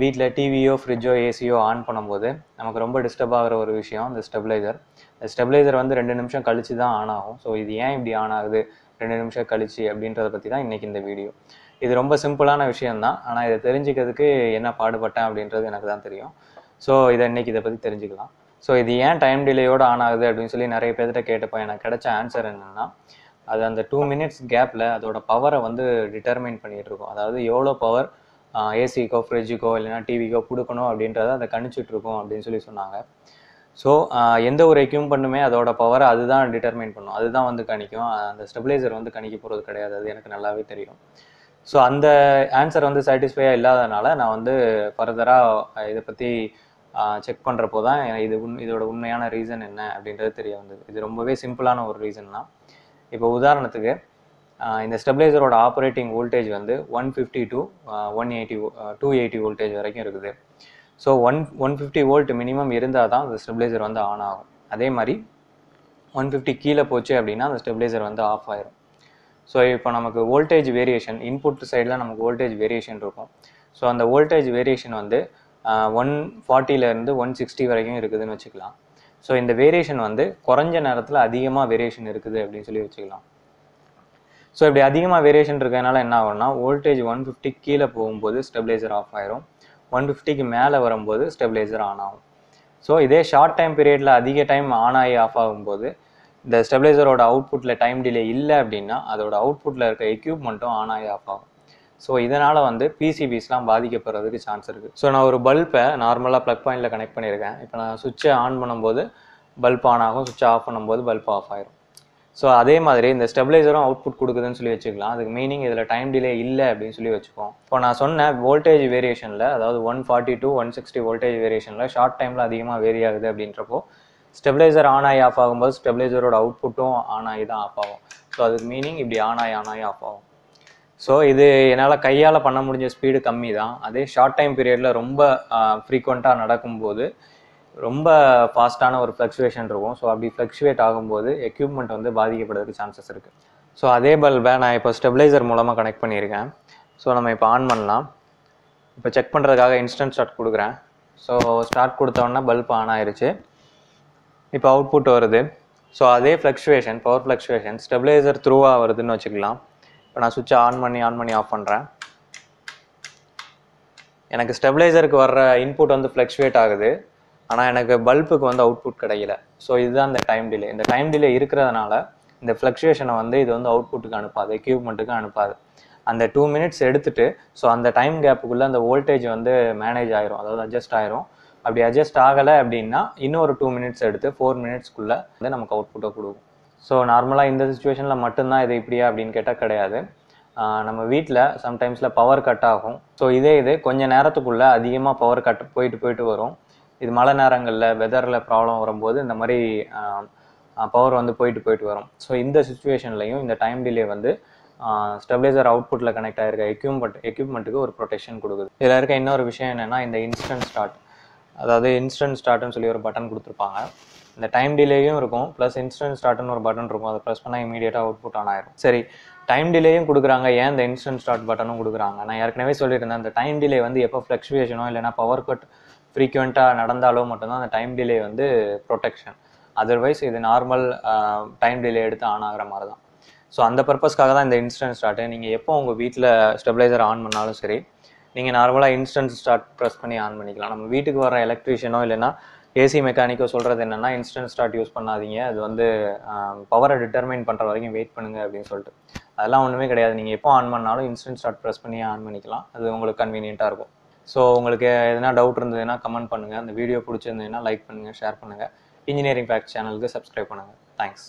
வீட்டில் டிவியோ ஃப்ரிட்ஜோ ஏசியோ ஆன் பண்ணும்போது நமக்கு ரொம்ப டிஸ்டர்ப் ஆகிற ஒரு விஷயம் இந்த ஸ்டெபிளைசர் இந்த ஸ்டெபிளைசர் வந்து ரெண்டு நிமிஷம் கழிச்சு தான் ஆன் ஆகும். ஸோ இது ஏன் இப்படி ஆன் ஆகுது? ரெண்டு நிமிஷம் கழிச்சு அப்படின்றத பற்றி தான் இன்றைக்கி இந்த வீடியோ இது ரொம்ப சிம்பிளான விஷயம்தான். ஆனால் இதை தெரிஞ்சுக்கிறதுக்கு என்ன பாடுபட்டேன் அப்படின்றது எனக்கு தான் தெரியும். ஸோ இதை இன்னைக்கு இதை பற்றி தெரிஞ்சுக்கலாம். ஸோ இது ஏன் டைம் டிலேயோடு ஆன் ஆகுது அப்படின்னு சொல்லி நிறைய பேர்கிட்ட கேட்டப்போ எனக்கு கிடைச்ச ஆன்சர் என்னென்னா அது அந்த டூ மினிட்ஸ் கேப்பில் அதோட பவரை வந்து டிட்டர்மைன் பண்ணிகிட்டு இருக்கும். அதாவது எவ்வளோ பவர் ஏசிக்கோ ஃப்ரிட்ஜுக்கோ இல்லைனா டிவிக்கோ கொடுக்கணும் அப்படின்றத அதை கணிச்சிட்டுருக்கும் அப்படின்னு சொல்லி சொன்னாங்க. ஸோ எந்த ஒரு எக்யூப்மெண்ட்டுமே அதோட பவரை அதுதான் டிட்டர்மைன் பண்ணும். அதுதான் வந்து கணிக்கும். அந்த ஸ்டெபிலைசர் வந்து கணிக்க போகிறது கிடையாது. அது எனக்கு நல்லாவே தெரியும். ஸோ அந்த ஆன்சர் வந்து சாட்டிஸ்ஃபையாக இல்லாதனால நான் வந்து ஃபர்தராக இதை பற்றி செக் பண்ணுறப்போ தான் இது உண் இதோட உண்மையான ரீசன் என்ன அப்படின்றது தெரிய வந்தது. இது ரொம்பவே சிம்பிளான ஒரு ரீசன் தான். இப்போ உதாரணத்துக்கு இந்த ஸ்டெபிளைசரோட ஆப்ரேட்டிங் வோல்டேஜ் வந்து one fifty to one eighty two eighty voltage வரைக்கும் இருக்குது. So one one fifty volt minimum இருந்தால் தான் அந்த ஸ்டெபிளைசர் வந்து ஆன் ஆகும். அதே மாதிரி ஒன் ஃபிஃப்டி கீழே போச்சு அப்படின்னா அந்த ஸ்டெபிளைசர் வந்து ஆஃப் ஆயிரும். ஸோ இப்போ நமக்கு வோல்டேஜ் வேரியேஷன் இன்புட் சைடில் நமக்கு வோல்டேஜ் வேரியேஷன் இருக்கும். ஸோ அந்த வோல்டேஜ் வேரியேஷன் வந்து ஒன் ஃபார்ட்டிலேருந்து ஒன் சிக்ஸ்டி வரைக்கும் இருக்குதுன்னு வச்சுக்கலாம். ஸோ இந்த வேரியேஷன் வந்து குறைஞ்ச நேரத்தில் அதிகமாக வேரியேஷன் இருக்குது அப்படின்னு சொல்லி வச்சுக்கலாம். ஸோ இப்படி அதிகமாக வேரியேஷன் இருக்கிறதுனால என்ன ஆகும்னா வோல்டேஜ் ஒன் ஃபிஃப்டி கீழே போகும்போது ஸ்டெபிலைசர் ஆஃப் ஆயிரும். ஒன் ஃபிஃப்டிக்கு மேலே வரும்போது ஸ்டெபிலைசர் ஆன் ஆகும். ஸோ இதே ஷார்ட் டைம் பீரியடில் அதிக டைம் ஆன் ஆகி ஆஃப் ஆகும்போது இந்த ஸ்டெபிலைசரோட அவுட்புட்டில் டைம் டிலே இல்லை அப்படின்னா அதோட அவுட்புட்டில் இருக்க எக்யூப்மெண்ட்டும் ஆன் ஆகி ஆஃப் ஆகும். ஸோ இதனால் வந்து பிசிபிஸ்லாம் பாதிக்கப்படுறதுக்கு சான்ஸ் இருக்குது ஸோ நான் ஒரு பல்பை நார்மலாக ப்ளக் பாயிண்டில் கனெக்ட் பண்ணியிருக்கேன். இப்போ நான் சுவிட்சை ஆன் பண்ணும்போது பல்ப் ஆன் ஆகும் சுவிட்ச் ஆஃப் பண்ணும்போது பல்ப் ஆஃப் ஆயிரும். ஸோ அதே மாதிரி இந்த ஸ்டெபிளைசரும் அவுட்புட் கொடுக்குதுன்னு சொல்லி வச்சுக்கலாம். அதுக்கு மீனிங் இதில் டைம் டிலே இல்லை அப்படின்னு சொல்லி வச்சுக்கோம் இப்போ நான் சொன்ன வோல்டேஜ் வேரியேஷனில் அதாவது one forty to one sixty voltage வேரியேஷனில் short டைமில் அதிகமாக வேரி ஆகுது அப்படின்றப்போ ஸ்டெபிளைசர் ஆன் ஆகி ஆஃப் ஆகும்போது ஸ்டெபிளைசரோட அவுட்புட்டும் ஆன் ஆகி தான் ஆஃப் ஆகும். ஸோ அதுக்கு மீனிங் இப்படி ஆன் ஆகி ஆன் ஆகி ஆஃப் ஆகும். ஸோ இது என்னால் கையால் பண்ண முடிஞ்ச ஸ்பீடு கம்மி தான் அதே ஷார்ட் டைம் பீரியடில் ரொம்ப ஃப்ரீக்வெண்ட்டாக நடக்கும்போது ரொம்ப ஃபாஸ்ட்டான ஒரு ஃப்ளக்சுவேஷன் இருக்கும். ஸோ அப்படி ஃப்ளக்சுவேட் ஆகும்போது எக்யூப்மெண்ட் வந்து பாதிக்கப்படுறதுக்கு சான்சஸ் இருக்குது ஸோ அதே பல்பை நான் இப்போ ஸ்டெபிளைசர் மூலமாக கனெக்ட் பண்ணியிருக்கேன். ஸோ நம்ம இப்போ ஆன் பண்ணலாம். இப்போ செக் பண்ணுறதுக்காக இன்ஸ்டன்ட் ஸ்டார்ட் கொடுக்குறேன். ஸோ ஸ்டார்ட் கொடுத்தோன்னா பல்ப் ஆன் ஆயிடுச்சு இப்போ அவுட்புட் வருது. ஸோ அதே ஃப்ளக்சுவேஷன் பவர் ஃப்ளக்சுவேஷன் ஸ்டெபிளைசர் த்ரூவாக வருதுன்னு வச்சுக்கலாம். இப்போ நான் சுவிட்சை ஆன் பண்ணி ஆன் பண்ணி ஆஃப் பண்ணுறேன் எனக்கு ஸ்டெபிளைசருக்கு வர்ற இன்புட் வந்து ஃப்ளக்சுவேட் ஆகுது. ஆனால் எனக்கு பல்புக்கு வந்து அவுட்புட் கிடைக்கல. ஸோ இதுதான் இந்த டைம் டிலே இந்த டைம் டிலே இருக்கிறதுனால இந்த ஃப்ளக்ஷுவேஷனை வந்து இது வந்து அவுட்புட்டுக்கு அனுப்பாது எக்யூப்மெண்ட்டுக்கு அனுப்பாது. அந்த டூ மினிட்ஸ் எடுத்துட்டு ஸோ அந்த டைம் கேப்புக்குள்ளே அந்த வோல்டேஜ் வந்து மேனேஜ் ஆயிரும். அதாவது அட்ஜஸ்ட் ஆயிரும். அப்படி அட்ஜஸ்ட் ஆகலை அப்படின்னா இன்னொரு டூ மினிட்ஸ் எடுத்து ஃபோர் மினிட்ஸ்க்குள்ளே வந்து நமக்கு அவுட்புட்டை கொடுக்கும். ஸோ நார்மலாக இந்த சுச்சுவேஷனில் மட்டும்தான் இது இப்படியா அப்படின்னு கேட்டால் கிடையாது. நம்ம வீட்டில் சம்டைம்ஸில் பவர் கட் ஆகும். ஸோ இதே இது கொஞ்சம் நேரத்துக்குள்ளே அதிகமாக பவர் கட் போயிட்டு போயிட்டு வரும். இது மழை நேரங்களில் வெதரில் ப்ராப்ளம் வரும்போது இந்த மாதிரி பவர் வந்து போயிட்டு போயிட்டு வரும். ஸோ இந்த சுச்சுவேஷன்லையும் இந்த டைம் டிலே வந்து ஸ்டெபிலைசர் அவுட்புட்டில் கனெக்ட் ஆகிருக்க எக்யூப்மெண்ட் எக்யூப்மெண்ட்டுக்கு ஒரு ப்ரொடெக்ஷன் கொடுக்குது. இதில் இருக்க இன்னொரு விஷயம் என்னென்னா இந்த இன்ஸ்டன்ட் ஸ்டார்ட் அதாவது இன்ஸ்டன்ட் ஸ்டார்ட்னு சொல்லி ஒரு பட்டன் கொடுத்துருப்பாங்க. இந்த டைம் டிலேயும் இருக்கும். ப்ளஸ் இன்ஸ்டன்ட் ஸ்டார்ட்னு ஒரு பட்டன் இருக்கும். அதை ப்ரெஸ் பண்ணால் இமீடியட்டாக அவுட்புட் ஆன் ஆயிரும். சரி டைம் டிலேயும் கொடுக்குறாங்க. ஏன் இந்த இன்ஸ்டன்ட் ஸ்டார்ட் பட்டனும் கொடுக்குறாங்க? நான் ஏற்கனவே சொல்லியிருந்தேன் அந்த டைம் டிலே வந்து எப்போ ஃப்ளக்சுவேஷனோ இல்லைனா பவர் கட் ஃப்ரீக்குவெண்ட்டாக நடந்தாலோ மட்டும்தான் அந்த டைம் டிலே வந்து ப்ரொடெக்ஷன் அதர்வைஸ் இது நார்மல் டைம் டிலே எடுத்து ஆன் ஆகிற மாதிரி தான் ஸோ அந்த பர்பஸ்க்காக தான் இந்த இன்ஸ்டன்ட் ஸ்டார்ட்டு நீங்கள் எப்போ உங்கள் வீட்டில் ஸ்டெபிளைசர் ஆன் பண்ணாலும் சரி நீங்கள் நார்மலாக இன்ஸ்டன்ட் ஸ்டார்ட் ப்ரெஸ் பண்ணி ஆன் பண்ணிக்கலாம். நம்ம வீட்டுக்கு வர எலக்ட்ரிஷியனோ இல்லைனா ஏசி மெக்கானிக்கோ சொல்கிறது என்னென்னா இன்ஸ்டன்ட் ஸ்டார்ட் யூஸ் பண்ணாதீங்க. அது வந்து பவரை டிட்டர்மைன் பண்ணுற வரைக்கும் வெயிட் பண்ணுங்க அப்படின்னு சொல்லிட்டு. அதெல்லாம் ஒன்றுமே கிடையாது. நீங்கள் எப்போ ஆன் பண்ணாலும் இன்ஸ்டன்ட் ஸ்டார்ட் ப்ரெஸ் பண்ணி ஆன் பண்ணிக்கலாம். அது உங்களுக்கு கன்வீனியண்ட்டாக இருக்கும். ஸோ உங்களுக்கு எதனா டவுட் இருந்ததுன்னா கமெண்ட் பண்ணுங்கள் அந்த வீடியோ பிடிச்சிருந்ததுன்னா லைக் பண்ணுங்கள் ஷேர் பண்ணுங்கள் இன்ஜினியரிங் ஃபேக்ட் சேனலுக்கு சப்ஸ்கிரைப் பண்ணுங்கள் தேங்க்ஸ்